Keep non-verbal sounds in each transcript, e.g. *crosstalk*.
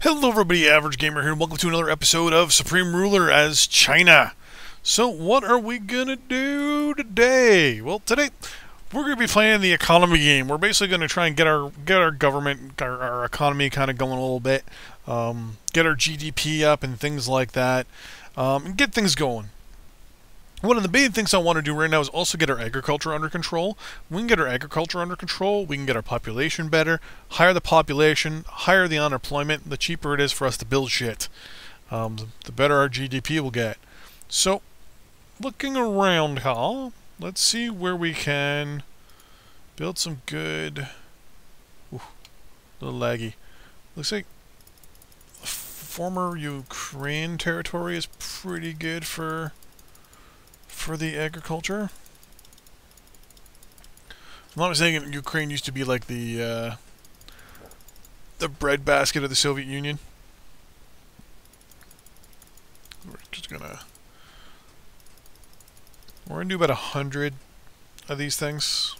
Hello everybody, Average Gamer here, and welcome to another episode of Supreme Ruler as China. So what are we gonna do today? Well, today we're gonna be playing the economy game. We're basically gonna try and get our get our government, our, our economy kind of going a little bit, um, get our GDP up and things like that, um, and get things going. One of the main things I want to do right now is also get our agriculture under control. We can get our agriculture under control, we can get our population better. Higher the population, higher the unemployment, the cheaper it is for us to build shit. Um, the better our GDP will get. So, looking around here, let's see where we can build some good... Ooh, a little laggy. Looks like former Ukraine territory is pretty good for for the agriculture. I'm not mistaken, Ukraine used to be like the uh, the breadbasket of the Soviet Union. We're just gonna we're gonna do about a hundred of these things.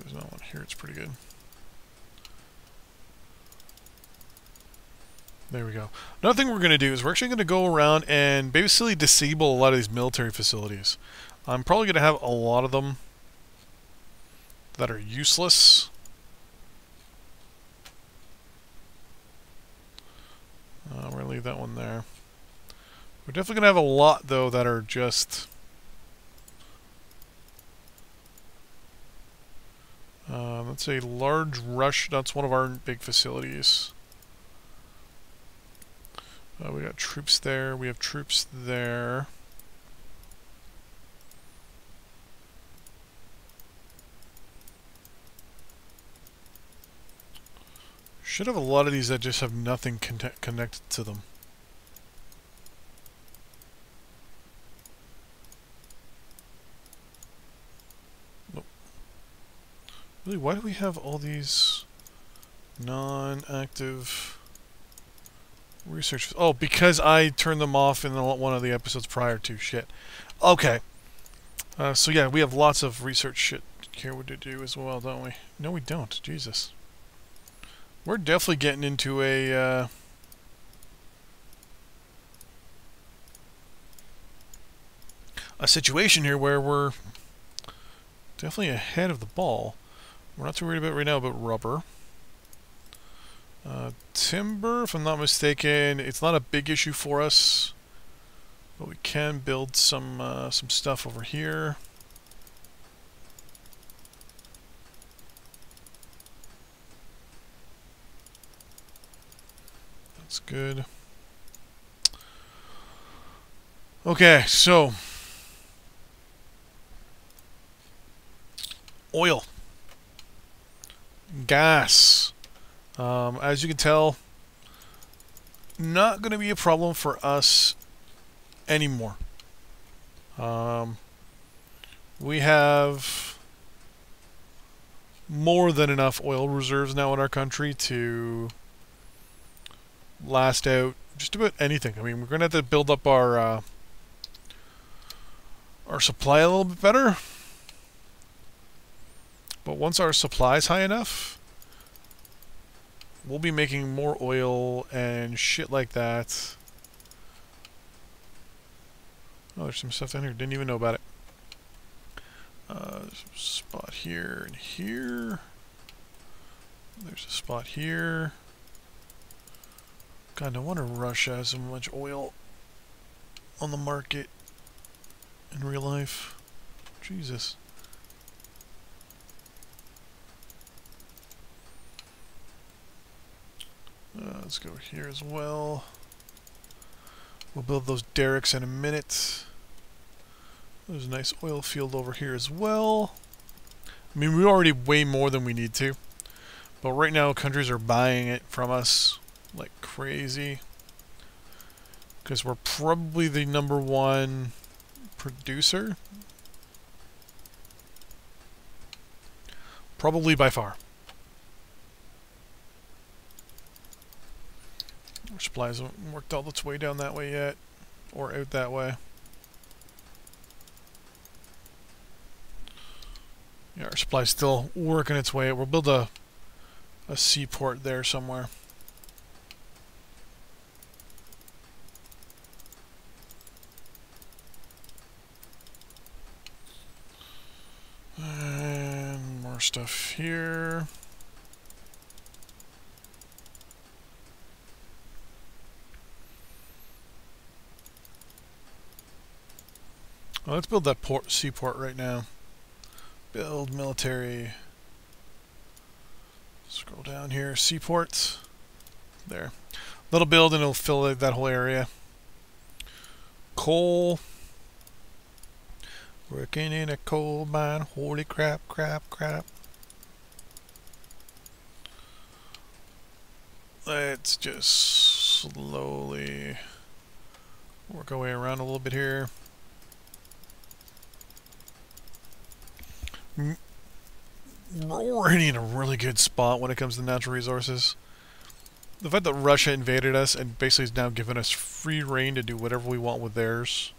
There's not one here, it's pretty good. There we go. Another thing we're going to do is we're actually going to go around and basically disable a lot of these military facilities. I'm probably going to have a lot of them that are useless. Uh, we're going to leave that one there. We're definitely going to have a lot, though, that are just... Uh, let's say large rush, that's one of our big facilities. Uh, we got troops there. We have troops there. Should have a lot of these that just have nothing connected to them. Nope. Really, why do we have all these non-active... Research. Oh, because I turned them off in one of the episodes prior to. Shit. Okay. Uh, so yeah, we have lots of research shit here to do as well, don't we? No, we don't. Jesus. We're definitely getting into a... Uh, a situation here where we're definitely ahead of the ball. We're not too worried about right now about rubber. Timber, if I'm not mistaken, it's not a big issue for us, but we can build some uh, some stuff over here. That's good. Okay, so oil, gas. Um, as you can tell, not going to be a problem for us anymore. Um, we have more than enough oil reserves now in our country to last out just about anything. I mean, we're going to have to build up our uh, our supply a little bit better. But once our supply is high enough, we'll be making more oil and shit like that. Oh, there's some stuff down here. Didn't even know about it. Uh, spot here and here. There's a spot here. God, no wonder Russia has so much oil on the market in real life. Jesus. Uh, let's go here as well. We'll build those derricks in a minute. There's a nice oil field over here as well. I mean, we already way more than we need to. But right now, countries are buying it from us like crazy. Because we're probably the number one producer. Probably by far. Supplies haven't worked all its way down that way yet, or out that way. Yeah, our supply's still working its way. We'll build a a seaport there somewhere. And more stuff here. Well, let's build that port seaport right now. Build military. Scroll down here, seaports. There. Little build and it'll fill that whole area. Coal. Working in a coal mine. Holy crap, crap, crap. Let's just slowly work our way around a little bit here. We're in a really good spot when it comes to natural resources. The fact that Russia invaded us and basically has now given us free reign to do whatever we want with theirs.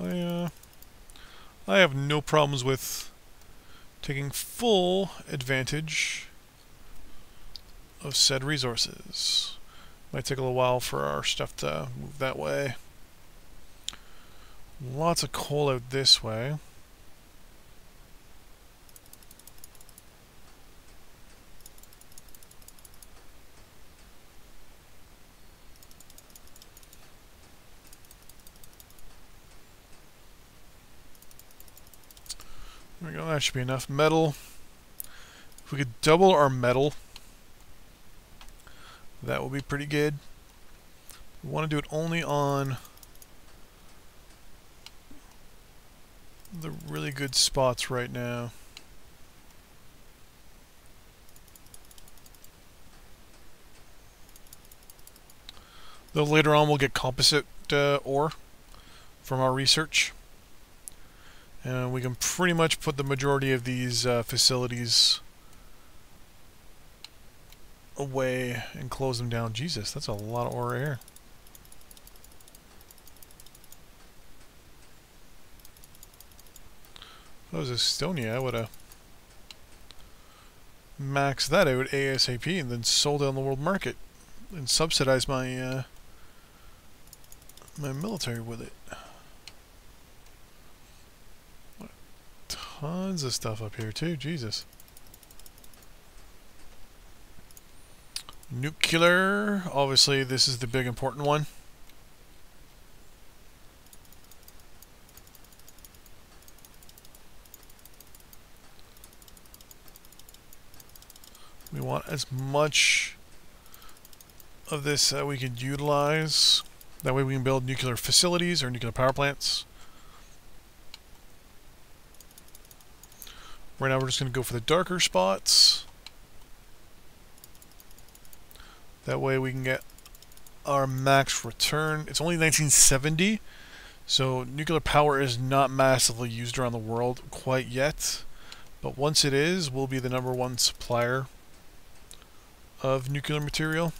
I, uh, I have no problems with taking full advantage of said resources. Might take a little while for our stuff to move that way. Lots of coal out this way. There we go, that should be enough. Metal. If we could double our metal, that would be pretty good. We want to do it only on the really good spots right now. Though later on we'll get composite uh, ore from our research. And we can pretty much put the majority of these uh, facilities away and close them down. Jesus, that's a lot of ore here. If that was Estonia, I would have maxed that out ASAP and then sold it on the world market and subsidized my uh, my military with it. Tons of stuff up here too, Jesus. Nuclear, obviously this is the big important one. We want as much of this that we could utilize. That way we can build nuclear facilities or nuclear power plants. Right now we're just going to go for the darker spots. That way we can get our max return. It's only 1970, so nuclear power is not massively used around the world quite yet. But once it is, we'll be the number one supplier of nuclear material.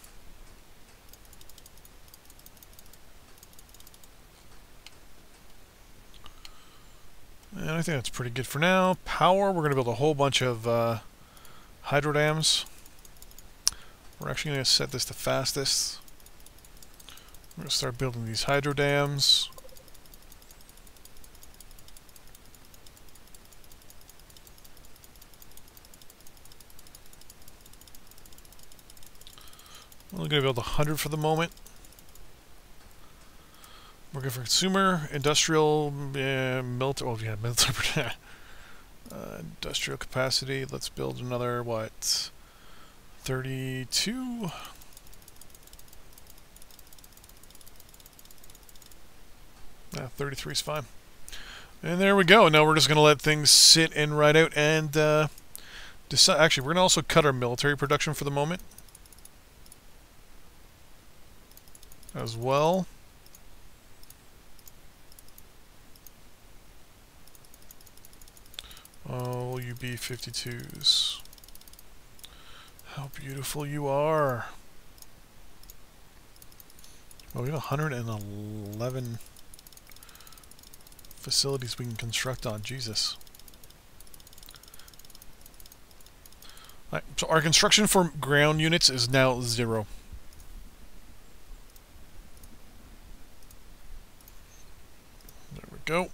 And I think that's pretty good for now. Power, we're going to build a whole bunch of uh, hydro dams. We're actually going to set this to fastest. We're going to start building these hydro dams. We're going to build 100 for the moment. We're good for consumer, industrial, uh, *laughs* military. Oh, yeah, military. uh, industrial capacity. Let's build another, what, 32? Yeah, 33 is fine. And there we go. Now we're just going to let things sit and ride out and uh, decide. Actually, we're going to also cut our military production for the moment. As well. Oh, you B-52s. How beautiful you are. Well, we have 111 facilities we can construct on. Jesus. So our construction for ground units is now zero. There we go.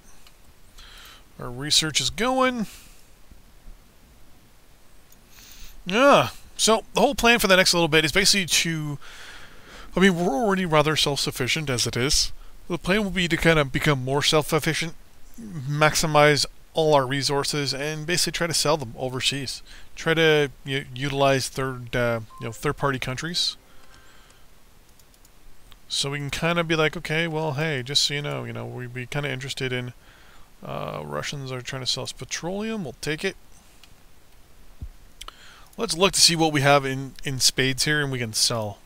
Our research is going. Yeah. So the whole plan for the next little bit is basically to. I mean, we're already rather self-sufficient as it is. The plan will be to kind of become more self-sufficient, maximize all our resources, and basically try to sell them overseas. Try to you know, utilize third, uh, you know, third-party countries. So we can kind of be like, okay, well, hey, just so you know, you know, we'd be kind of interested in. Uh, Russians are trying to sell us petroleum. We'll take it. Let's look to see what we have in, in spades here and we can sell.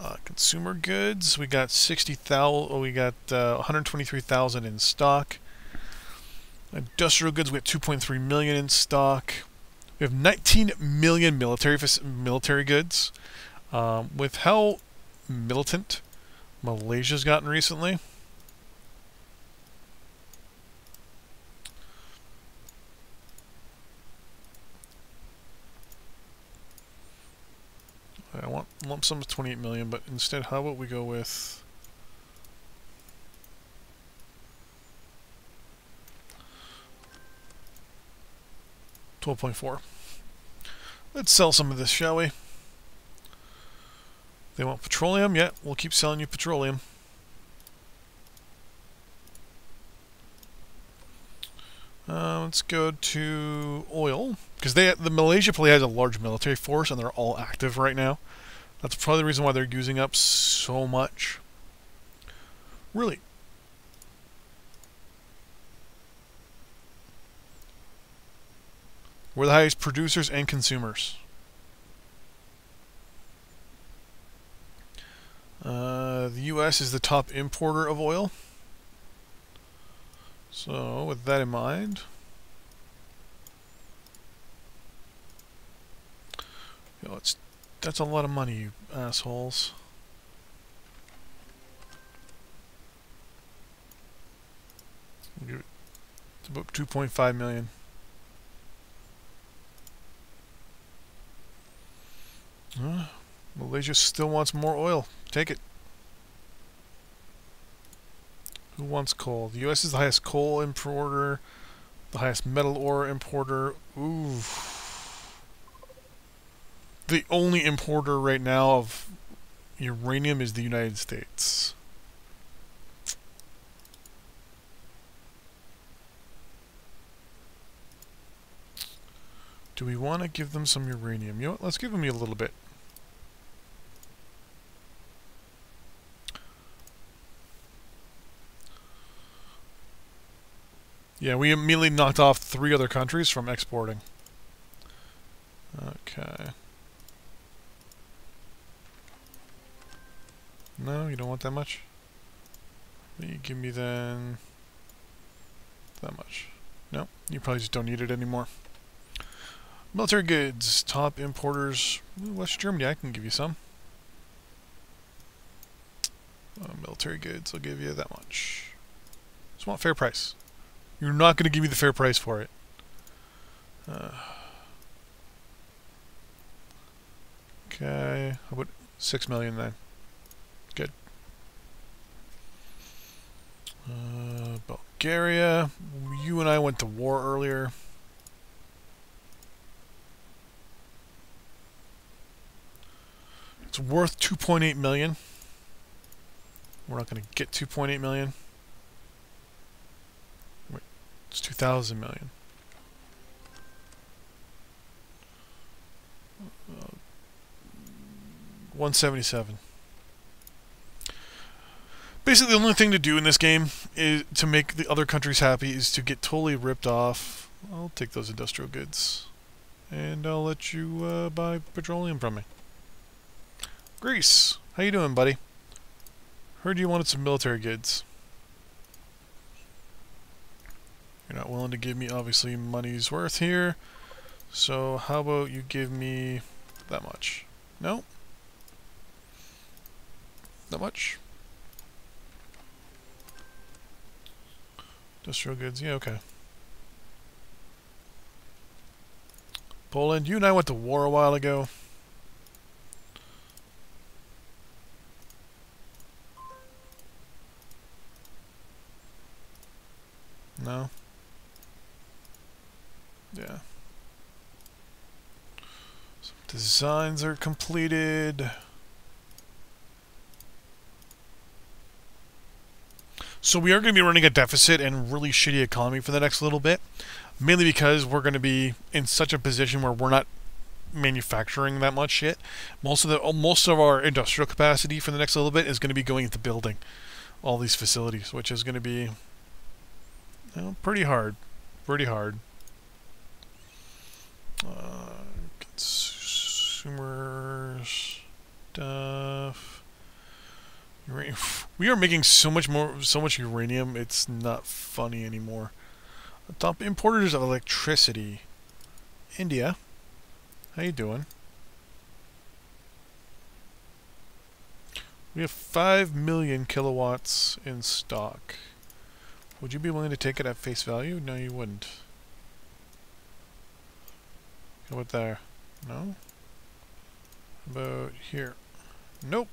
Uh, consumer goods, we got 60,000, oh, we got uh, 123,000 in stock. Industrial goods, we have 2.3 million in stock. We have 19 million military military goods. Um, with how militant Malaysia's gotten recently, I want lump sum of 28 million, but instead, how about we go with... Twelve point four. Let's sell some of this, shall we? They want petroleum? Yeah, we'll keep selling you petroleum. Uh, let's go to oil because they the Malaysia play has a large military force and they're all active right now. That's probably the reason why they're using up so much. Really. We're the highest producers and consumers. Uh, the U.S. is the top importer of oil. So, with that in mind, it's that's a lot of money, you assholes. It's about 2.5 million. Uh, Malaysia still wants more oil. Take it. Who wants coal? The U.S. is the highest coal importer, the highest metal ore importer. Ooh. The only importer right now of uranium is the United States. Do we want to give them some uranium? You know what? Let's give them a little bit. Yeah, we immediately knocked off three other countries from exporting. Okay. No, you don't want that much? You give me then... that much. No, you probably just don't need it anymore. Military goods, top importers, West Germany, I can give you some. Uh, military goods, I'll give you that much. Just want fair price. You're not going to give me the fair price for it. Uh, okay, how about six million then? Good. Uh, Bulgaria, you and I went to war earlier. It's worth 2.8 million. We're not going to get 2.8 million. It's 2,000 million. Uh, 177. Basically, the only thing to do in this game is to make the other countries happy is to get totally ripped off. I'll take those industrial goods. And I'll let you uh, buy petroleum from me. Greece, how you doing, buddy? Heard you wanted some military goods. You're not willing to give me, obviously, money's worth here. So how about you give me that much? No? That much? Industrial goods, yeah, okay. Poland, you and I went to war a while ago. No? Yeah. Some designs are completed. So we are going to be running a deficit and really shitty economy for the next little bit, mainly because we're going to be in such a position where we're not manufacturing that much shit. Most of the uh, most of our industrial capacity for the next little bit is going to be going into building all these facilities, which is going to be you know, pretty hard, pretty hard. Uh, consumers stuff. Uranium. *laughs* We are making so much more, so much uranium. It's not funny anymore. Top importers of electricity. India. How you doing? We have 5 million kilowatts in stock. Would you be willing to take it at face value? No, you wouldn't. How about there? No? About here? Nope.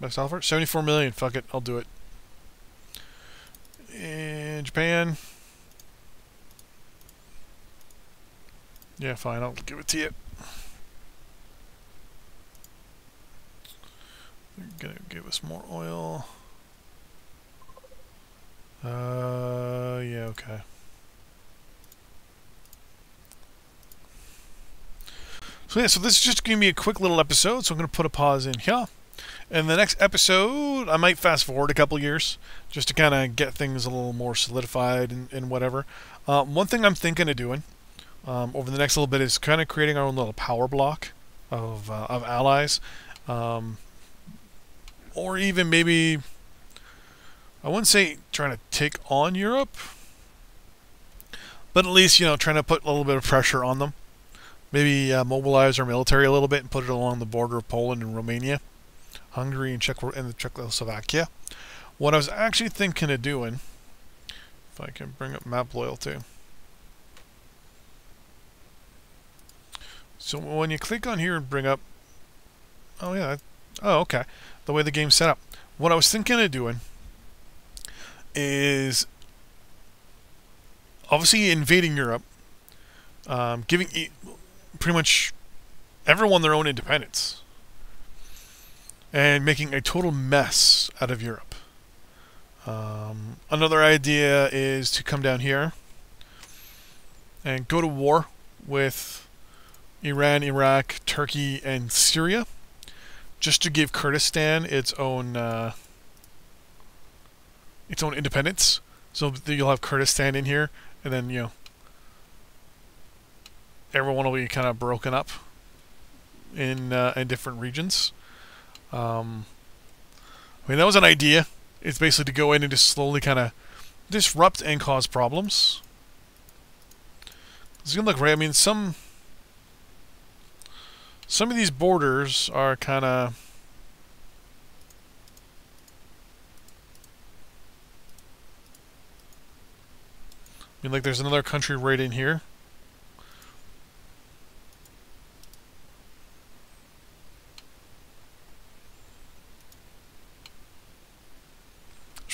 Best offer? 74 million. Fuck it. I'll do it. In Japan. Yeah, fine. I'll give it to you. They're gonna give us more oil. Uh, yeah, okay. So yeah, so this is just going to be a quick little episode, so I'm going to put a pause in here. In the next episode, I might fast forward a couple years just to kind of get things a little more solidified and, and whatever. Uh, one thing I'm thinking of doing um, over the next little bit is kind of creating our own little power block of, uh, of allies. Um, or even maybe, I wouldn't say trying to take on Europe, but at least, you know, trying to put a little bit of pressure on them. Maybe uh, mobilize our military a little bit and put it along the border of Poland and Romania. Hungary and Czech and Czechoslovakia. What I was actually thinking of doing, if I can bring up map loyalty. So when you click on here and bring up, oh yeah, oh okay, the way the game's set up. What I was thinking of doing is obviously invading Europe, um, giving pretty much everyone their own independence and making a total mess out of Europe. Um, another idea is to come down here and go to war with Iran, Iraq, Turkey, and Syria, just to give Kurdistan its own uh, its own independence. So you'll have Kurdistan in here, and then you know everyone will be kind of broken up in uh, in different regions. Um, I mean, that was an idea. It's basically to go in and just slowly kind of disrupt and cause problems. It's gonna look right. I mean, some some of these borders are kind of. I mean, like, there's another country right in here.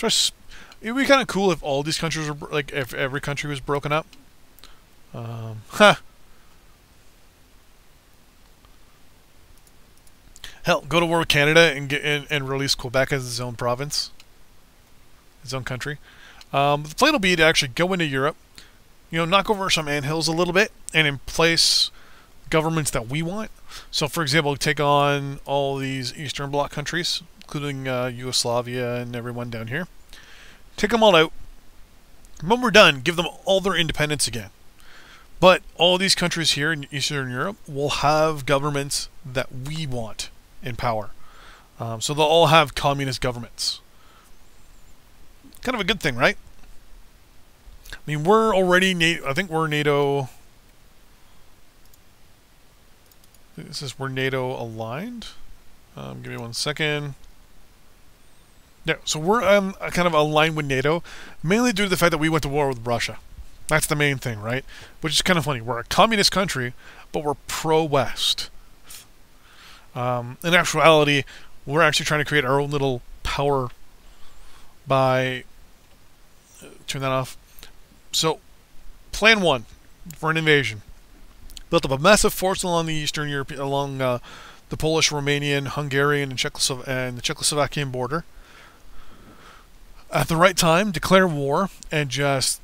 It would be kind of cool if all these countries were like if every country was broken up. Um. *laughs* Hell, go to war with Canada and get and, and release Quebec as its own province, its own country. Um, the plan will be to actually go into Europe, you know, knock over some anthills a little bit, and in place governments that we want. So, for example, take on all these Eastern Bloc countries, including uh, Yugoslavia and everyone down here. Take them all out. When we're done, give them all their independence again. But all these countries here in Eastern Europe will have governments that we want in power. Um, so they'll all have communist governments. Kind of a good thing, right? I mean, we're already NATO. I think we're NATO. This is we're NATO aligned. Um, give me one second. Yeah, so we're um, kind of aligned with NATO, mainly due to the fact that we went to war with Russia. That's the main thing, right? Which is kind of funny. We're a communist country, but we're pro-West. Um, in actuality, we're actually trying to create our own little power by uh, turn that off. So, plan one for an invasion: built up a massive force along the Eastern Europe, along uh, the Polish, Romanian, Hungarian, and, and the Czechoslovakian border. At the right time, declare war and just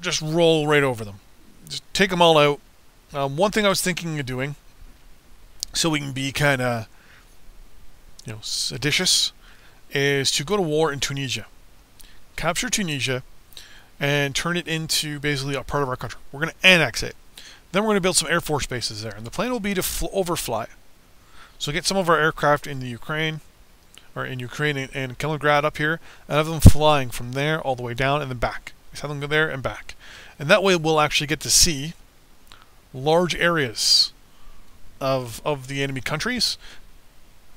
just roll right over them. Just take them all out. Um, one thing I was thinking of doing, so we can be kind of, you know, seditious, is to go to war in Tunisia, capture Tunisia, and turn it into basically a part of our country. We're going to annex it. Then we're going to build some air force bases there, and the plan will be to overfly. So get some of our aircraft in the Ukraine, or in Ukraine and, and Kaliningrad up here, and have them flying from there all the way down and then back. Just have them go there and back. And that way we'll actually get to see large areas of, of the enemy countries,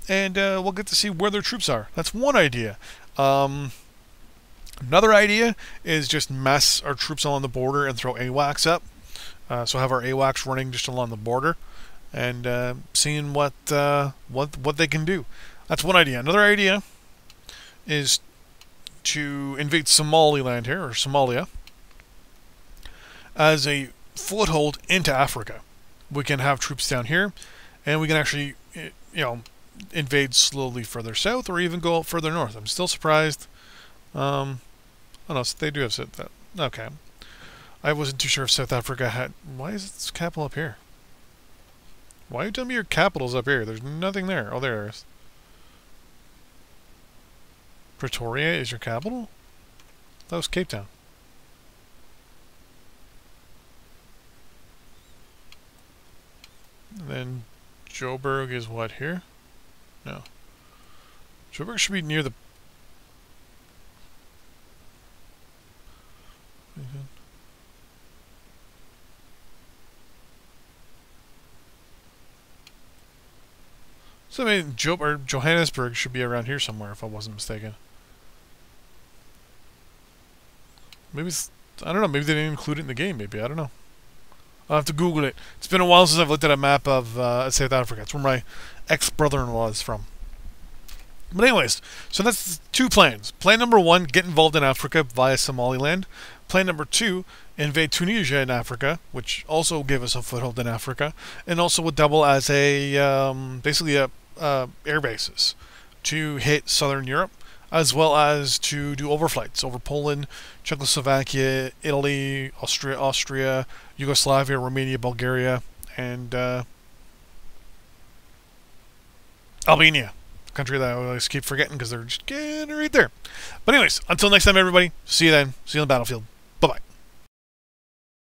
and uh, we'll get to see where their troops are. That's one idea. Um, another idea is just mass our troops along the border and throw AWACS up. Uh, so have our AWACS running just along the border and uh, seeing what uh, what what they can do. That's one idea. Another idea is to invade Somaliland here, or Somalia, as a foothold into Africa. We can have troops down here, and we can actually, you know, invade slowly further south, or even go further north. I'm still surprised. Um, oh no, they do have South. Okay, I wasn't too sure if South Africa had. Why is its capital up here? Why are you telling me your capital's up here? There's nothing there. Oh, there is. Pretoria is your capital? That was Cape Town. And then Joburg is what here? No. Joburg should be near the... So I mean, jo Johannesburg should be around here somewhere, if I wasn't mistaken. Maybe I don't know. Maybe they didn't include it in the game. Maybe I don't know. I'll have to Google it. It's been a while since I've looked at a map of uh, South Africa. It's where my ex-brother-in-law is from. But anyways, so that's two plans. Plan number one, get involved in Africa via Somaliland. Plan number two, invade Tunisia in Africa, which also give us a foothold in Africa, and also would double as a um, basically a uh, air bases to hit southern Europe as well as to do overflights over Poland, Czechoslovakia, Italy, Austria, Austria, Yugoslavia, Romania, Bulgaria, and uh, Albania. Country that I always keep forgetting because they're just getting right there. But anyways, until next time, everybody. See you then. See you on the battlefield.